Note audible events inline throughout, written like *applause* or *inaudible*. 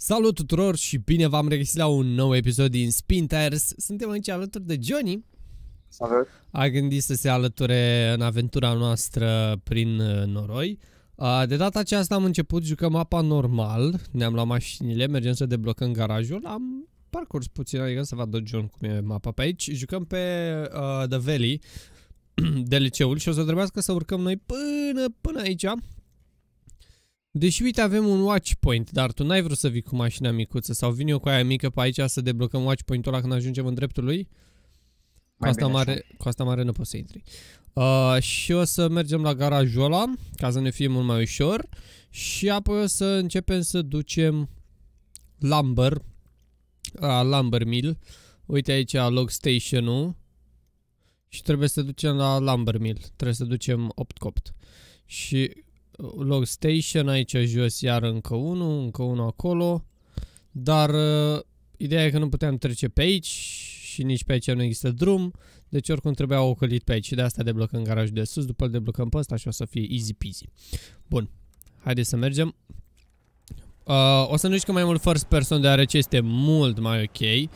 Salut tuturor și bine v-am regăsit la un nou episod din Spin Tires. Suntem aici alături de Johnny. Salut. A gândit să se alăture în aventura noastră prin uh, noroi. Uh, De data aceasta am început, jucăm mapa normal, ne-am luat mașinile, mergem să deblocăm garajul, am parcurs puțin, adică să vadă John cum e mapa pe aici. Jucăm pe uh, The Valley, *clears throat* DLC-ul și o să trebuiască să urcăm noi până, până aici. Deși uite avem un watch point, dar tu n-ai vrut să vii cu mașina micuță sau vin eu cu aia mică pe aici să deblocăm watch point-ul ăla când ajungem în dreptul lui? Cu Mai asta, bine mare, așa. cu asta mare nu poți să intri. Uh, și o să mergem la garajul ăla, ca să ne fie mult mai ușor. Și apoi o să începem să ducem lumber, uh, lumber mill. Uite aici log station-ul. Și trebuie să ducem la lumber mill. Trebuie să ducem 8 copt. Și uh, log station aici jos iar încă unul, încă unul acolo. Dar uh, ideea e că nu puteam trece pe aici și nici pe aici nu există drum. Deci oricum trebuia ocolit pe aici și de asta deblocăm garajul de sus, după îl deblocăm pe ăsta și o să fie easy peasy. Bun, haideți să mergem. Uh, o să nu jucăm mai mult first person deoarece este mult mai ok.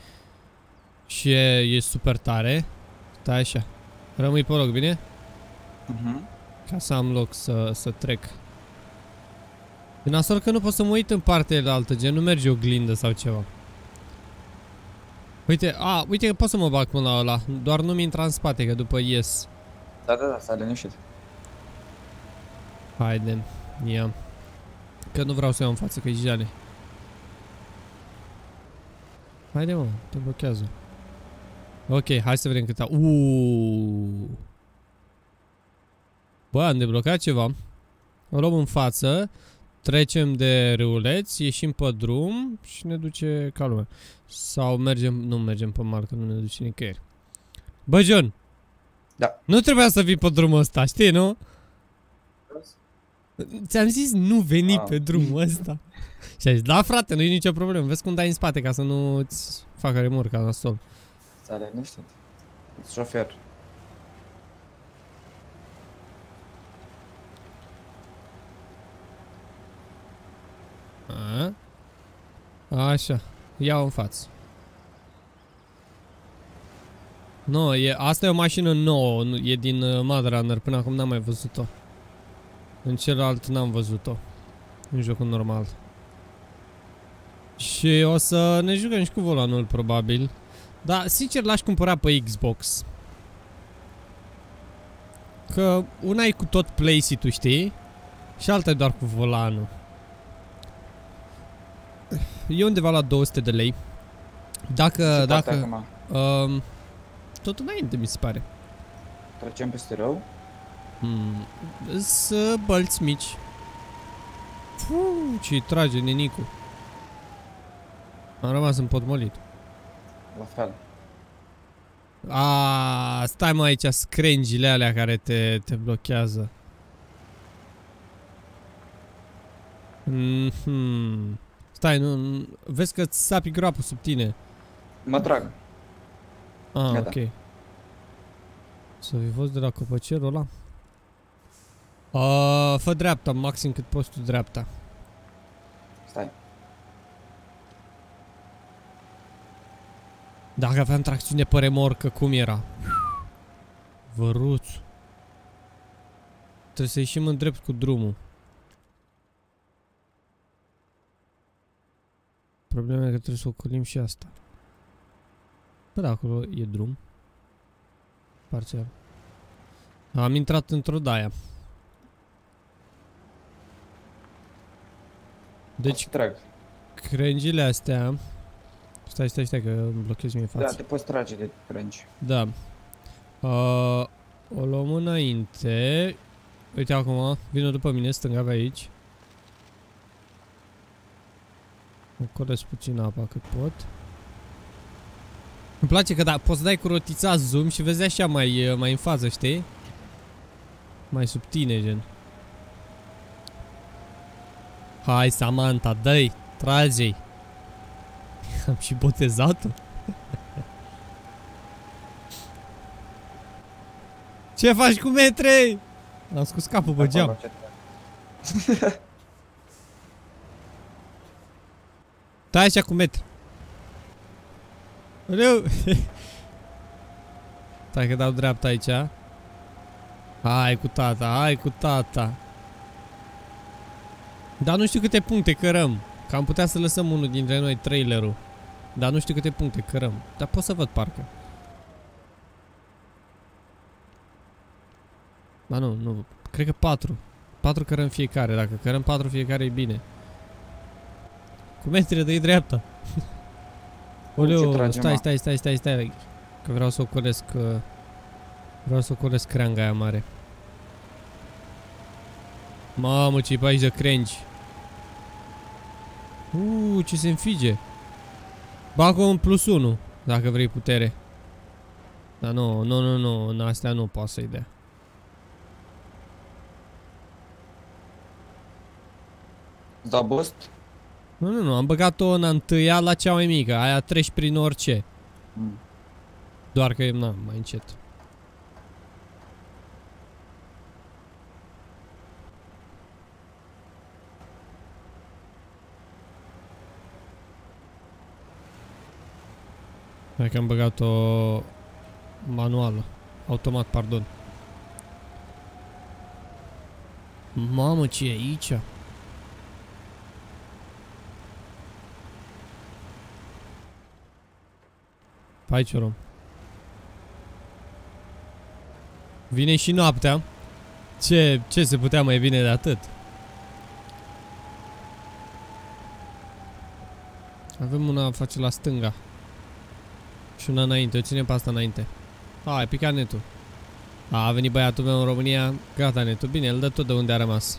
Și e, e super tare. Stai așa. Rămâi pe loc, bine? Mhm. Ca să am loc să, să trec. E nasol că nu pot să mă uit în partea altă, gen nu merge oglindă sau ceva. Uite, a, uite că pot să mă bag până la ăla, doar nu-mi intra în spate, că după ies. Da, da, da, stai liniștit. Haide, ia. Că nu vreau să iau în față, că e jale. Haide mă, te blochează. Ok, hai să vedem cât a... Uuuu. Bă, am deblocat ceva. O luăm în față, trecem de râuleți, ieșim pe drum și ne duce ca lumea. Sau mergem, nu mergem pe mal, că nu ne duce nicăieri. Bă, John! Da. Nu trebuia să vii pe drumul ăsta, știi, nu? Ți-am zis nu veni Ah. pe drumul ăsta. Și ai zis, da frate, nu e nicio problemă, vezi cum dai în spate ca să nu-ți facă remorca la sol. Stai liniștit. Ești șofer. A? Așa, iau în față. Nu, e, asta e o mașină nouă, nu- e din uh, Mad Runner, până acum n-am mai văzut-o. În celălalt n-am văzut-o. În jocul normal. Și o să ne jucăm și cu volanul, probabil. Dar, sincer, l-aș cumpăra pe Xbox. Că una e cu tot playseat-ul, știi? Și alta e doar cu volanul. E undeva la 200 de lei. Dacă, Ce dacă... parte acum? Um, tot înainte, mi se pare. Trecem peste rău? Hmm. Să bălți mici. Fuu, ce trage nenicu. Am rămas împotmolit. La fel. A, stai mă aici, screngile alea care te, te blochează. Mhm. Stai, nu, nu- vezi că îți sapi groapă sub tine. Mă trag. Ah, Gata. ok. Să fi fost de la copăcerul ăla? Uh, fă dreapta, maxim cât poți tu dreapta. Stai. Dacă aveam tracțiune pe remorcă, cum era? Văruț. Trebuie să ieșim în drept cu drumul. Problema e că trebuie să ocolim și asta. Bă, da, acolo e drum. Parțial. Am intrat într-o daia. Deci Deci, trag. crengile astea... Stai, stai, stai, că îmi blochez mie fața. Da, te poți trage de crengi. Da. Uh, o luăm înainte. Uite acum, vină după mine, stânga pe aici. Ocolesc puțin apa cât pot. Îmi place că da, poți să dai cu rotița zoom și vezi așa mai, uh, mai în față, știi? Mai sub tine, gen. Hai, Samantha, dă-i, trage-i. *laughs* Am și botezat-o. *laughs* Ce faci cu metrei? Am scos capul pe geam. *laughs* Acolo, ce trag. Stai așa cu metri. Aleu! *laughs* Stai că dau dreapta aici. Hai cu tata, hai cu tata. Dar nu știu câte puncte cărăm. Că am putea să lăsăm unul dintre noi trailerul. Dar nu știu câte puncte cărăm. Dar pot să văd parcă. Ba nu, nu. Cred că patru. Patru cărăm fiecare. Dacă cărăm patru fiecare e bine. Cu metri de dreapta. *laughs* Oleu, tragem, stai, mă? stai, stai, stai, stai. Că vreau să ocolesc... Uh, vreau să ocolesc creanga aia mare. Mamă, ce-i pe aici de crengi. Uuu, ce se înfige. Bag un plus 1, dacă vrei putere. Dar nu, nu, nu, nu, în astea nu poate să-i dea. Îți dau boost? Nu, nu, nu, am băgat-o în a întâia la cea mai mică. Aia treci prin orice. Mm. Doar că e, na, mai încet. Hai că am băgat-o manuală. Automat, pardon. Mamă, ce e aici? Pe aici o luăm. Vine și noaptea. Ce, ce se putea mai bine de atât? Avem una face la stânga. Și una înainte. O ținem pe asta înainte. A, ai picat netul. A, a venit băiatul meu în România. Gata netul. Bine, îl dă tot de unde a rămas.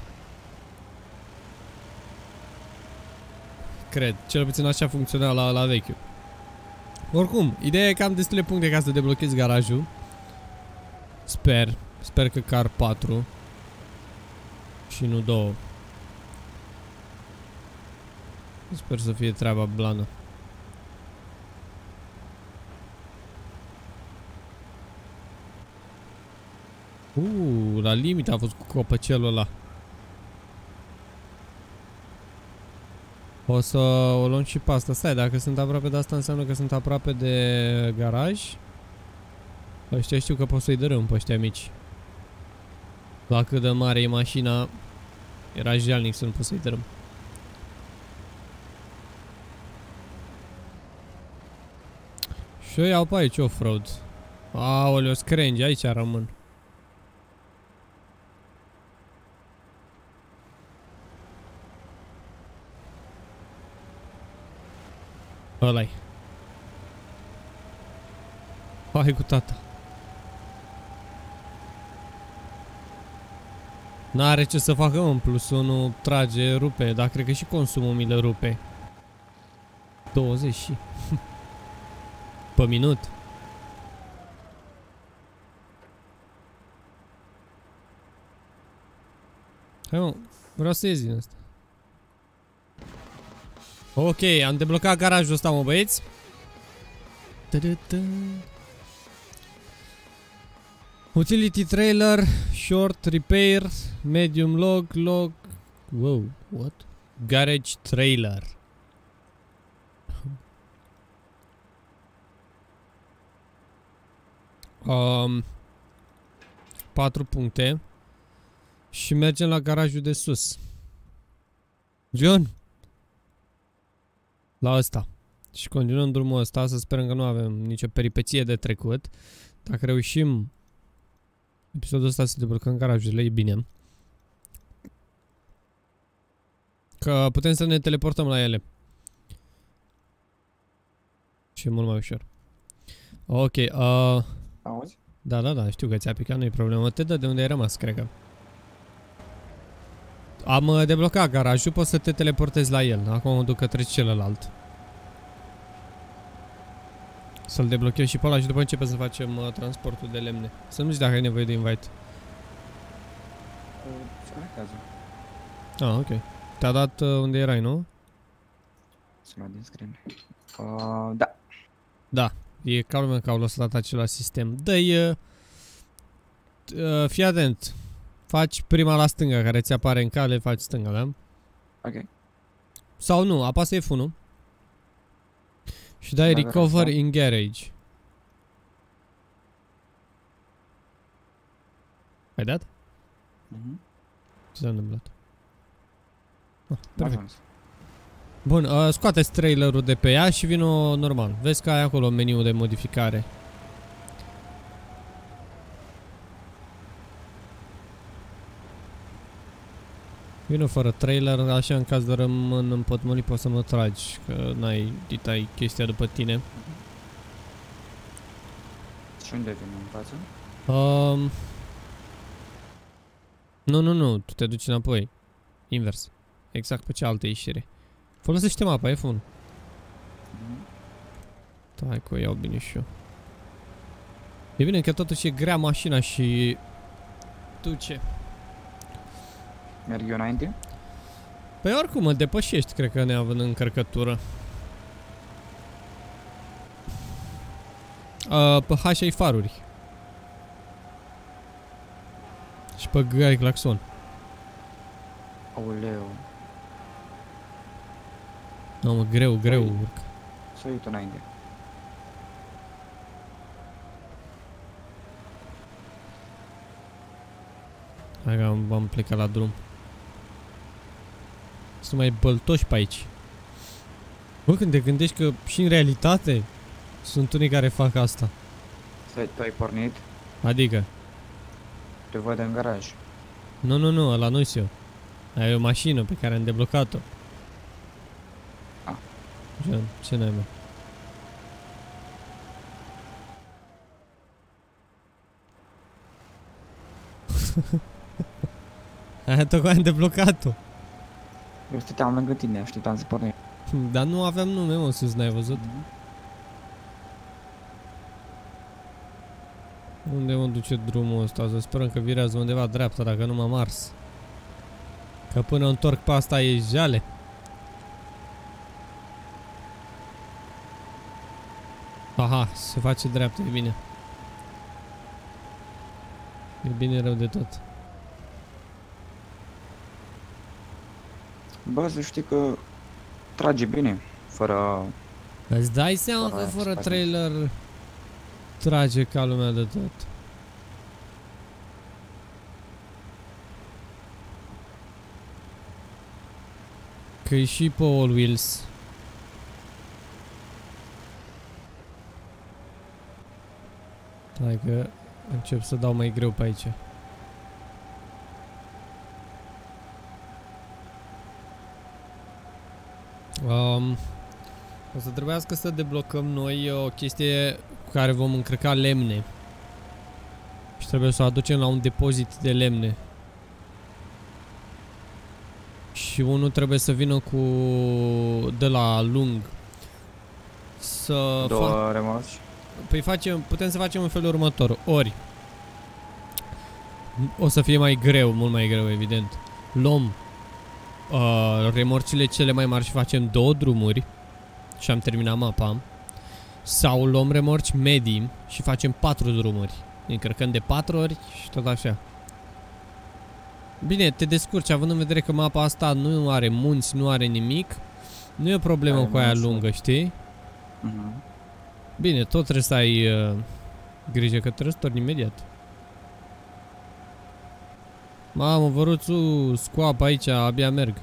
Cred. Cel puțin așa funcționa la, la vechiul. Oricum, ideea e că am destule puncte ca să deblochez garajul. Sper. Sper că car 4. Și nu 2. Sper să fie treaba blană. Uuu, la limit a fost cu copăcelul ăla. O să o luăm și pe asta. Stai, dacă sunt aproape de asta înseamnă că sunt aproape de garaj. Ăștia știu că pot să-i dărâm pe ăștia mici. La cât de mare e mașina, era jalnic să nu pot să-i dărâm. Și eu iau pe aici off-road. Aoleu, screngi, aici rămân. Ăla -i. Hai cu tata. N-are ce să facă în plus unul trage, rupe, dar cred că și consumul mi le rupe. 20 și. *laughs* Pe minut. Hai mă, vreau să ies din asta. Ok, am deblocat garajul ăsta, mă băieți. Utility trailer, short repair, medium log, log. Wow, what? Garage trailer. Um, 4 puncte. Și mergem la garajul de sus. John, la ăsta. Și continuăm drumul ăsta, să sperăm că nu avem nicio peripeție de trecut. Dacă reușim episodul ăsta să deblocăm garajele, e bine. Că putem să ne teleportăm la ele. Și e mult mai ușor. Ok, uh, Auzi? da, da, da, știu că ți-a picat, nu-i problemă. Te dă de unde ai rămas, cred că. Am uh, deblocat garajul, poți să te teleportezi la el. Acum mă duc către celălalt. Să-l deblochez și pe ăla și după începem să facem uh, transportul de lemne. Să nu știu dacă ai nevoie de invite. Fără cazul. Ah, ok. Te-a dat uh, unde erai, nu? Să mă din screen. Uh, da. Da. E ca lumea că au lăsat același sistem. Dă-i... Uh, uh, fii atent. Faci prima la stânga care ți apare în cale, faci stânga, da? Ok. Sau nu, apasă F1. Și dai La recover garaj, in garage. Ai dat? Mhm. Ce s-a întâmplat? Ah, Am perfect. ajuns. Bun, uh, scoateți trailerul de pe ea și vino normal. Vezi că ai acolo meniul de modificare. Vino fără trailer, așa în caz de rămân împotmolit poți să mă tragi, că n-ai ai chestia după tine. Și unde vin în față? Um, nu, nu, nu, tu te duci înapoi. Invers. Exact pe cealaltă ieșire. Folosește mapa, F1. Mhm. Stai că o iau bine și eu. E bine că totuși e grea mașina și... Duce. Merg eu înainte? Păi oricum mă depășești, cred că neavând încărcătură. Uh, pe H ai faruri. Și pe G ai claxon. Aoleu. Mamă, greu, greu Păi- urc. Să uit înainte. Hai că am, am plecat la drum. Sunt mai băltoși pe aici. Bă, când te gândești că și în realitate sunt unii care fac asta. Stai, tu ai pornit? Adică, Te văd în garaj. nu, nu, nu, ăla nu-s eu. Aia e o mașină pe care am deblocat-o. Ah. Ce, ce n-ai, mă? *laughs* Aia tocmai am deblocat-o. Eu stăteam lângă tine, așteptam să pornești. Dar nu aveam nume, mă, sus, n-ai văzut? Mhm. Unde mă duce drumul ăsta? Să sperăm că virează undeva dreapta, dacă nu m-am ars. Că până întorc pe asta e jale. Aha, se face dreapta, e bine. E bine rău de tot. Bă, să știi că trage bine, fără... Îți dai seama Fără că aia fără se face. trailer trage ca lumea de tot. Că e și pe all wheels. Hai că încep să dau mai greu pe aici. Um, o să trebuiască să deblocăm noi o chestie cu care vom încărca lemne. Și trebuie să o aducem la un depozit de lemne. Și unul trebuie să vină cu de la lung. Să fa- Două remorci. Păi facem, putem să facem în felul următor. Ori o să fie mai greu, mult mai greu, evident. Luăm uh, remorcile cele mai mari și facem două drumuri și am terminat mapa. Sau luăm remorci medii și facem patru drumuri. Ne încărcăm de patru ori și tot așa. Bine, te descurci, având în vedere că mapa asta nu are munți, nu are nimic. Nu e o problemă Are cu aia munți, nu. lungă, știi? Mhm. Bine, tot trebuie să ai uh, grijă că trebuie să torni imediat. Mamă, văruțul scoapă aici, abia merg.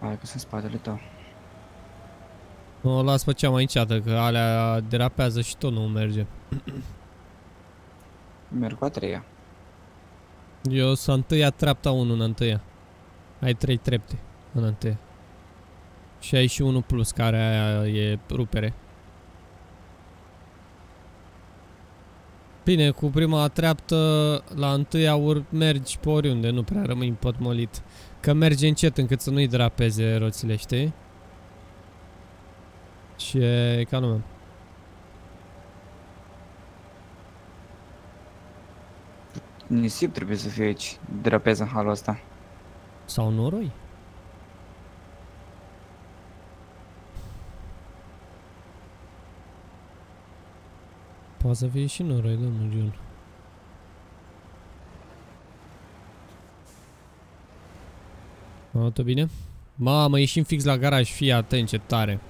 Hai că sunt spatele tău. O las pe cea mai înceată, că alea derapează și tot nu merge. Merg cu a treia. Eu sunt întâia treapta 1 în întâia. Ai trei trepte în întâia. Și ai și 1 plus, care aia e rupere. Bine, cu prima treaptă la întâia ur mergi pe oriunde, nu prea rămâi împotmolit. Că merge încet încât să nu-i drapeze roțile, știi? Și e ca lumea. Nisip trebuie să fie aici. Drapez în halul ăsta. Sau noroi. Poate să fie și noroi, domnul John. Am luat-o bine? Mamă, ieșim fix la garaj, fii atent ce tare.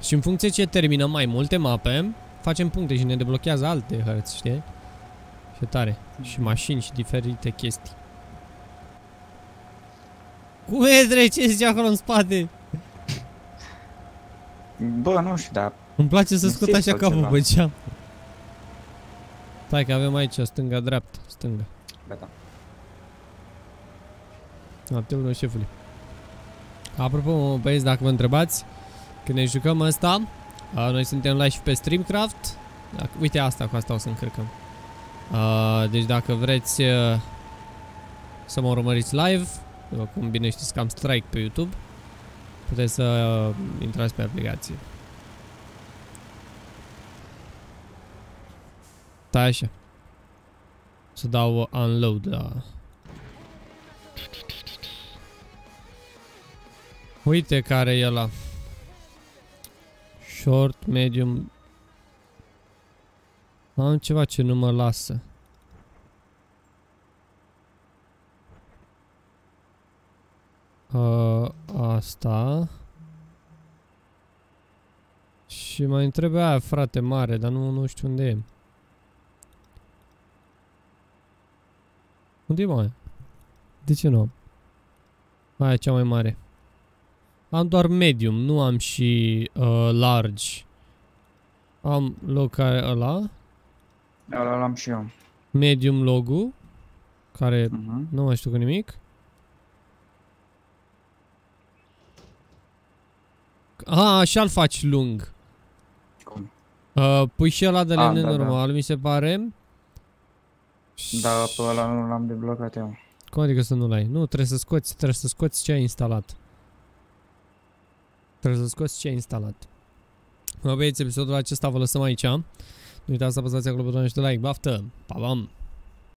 Și în funcție ce terminăm mai multe mape, facem puncte și ne deblochează alte hărți, știi? Ce tare. Și mașini și diferite chestii. Cum e, trece zice acolo în spate? Bă, nu știu, dar Îmi place să Nu scot știu așa sau capul ceva. pe geam. Stai că avem aici stânga-dreapta. Stânga. gata. Apelul meu șefului. Apropo, băieți, dacă vă întrebați, când ne jucăm asta, a, noi suntem live și pe Streamcraft. Dacă, uite asta, cu asta o să încărcăm. A, deci dacă vreți a, să mă urmăriți live, după cum bine știți că am strike pe YouTube, puteți să a, intrați pe aplicație. Stai așa. Să dau unload la... Uite care e ăla. Short, medium. Am ceva ce nu mă lasă. Uh, asta. Și mai întrebe aia, frate, mare, dar nu, nu știu unde e. Unde e mai? De ce nu am? Aia e cea mai mare. Am doar medium, nu am și uh, large. Am loc care ăla, Ăla l-am și eu. medium logo, care Mhm. nu mai știu cu nimic. A, așa-l faci lung. Cum? Uh, pui și ăla de A, lemn da, da. normal, mi se pare. Dar pe ăla nu l-am deblocat eu. Cum adică să nu-l ai? Nu, trebuie să scoți, trebuie să scoți ce ai instalat. Trebuie să scoți ce ai instalat. Mă băieți, episodul acesta vă lăsăm aici. Nu uitați să apăsați acolo butonul și de like. Baftă! Pa, pam!